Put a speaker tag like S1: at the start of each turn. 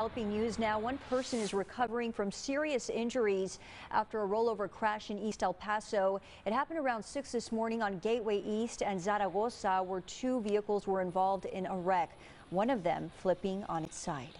S1: Developing news now, one person is recovering from serious injuries after a rollover crash in East El Paso. It happened around 6 this morning on Gateway East and Zaragoza, where two vehicles were involved in a wreck, one of them flipping on its side.